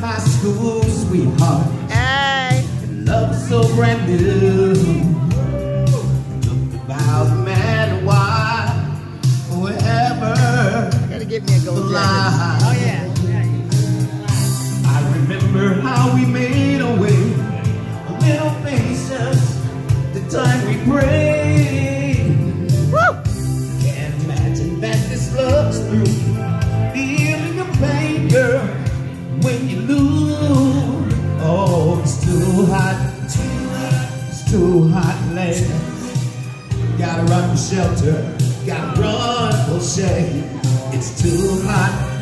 high school sweetheart. Hey. Love so brand new. Look about man, why, wherever. Gotta give me a gold jacket. Oh yeah. I remember how we made a way, little faces, the time we prayed. when you lose. Oh, it's too hot. It's too hot, lady. Gotta run for shelter. Gotta run for shade. It's too hot.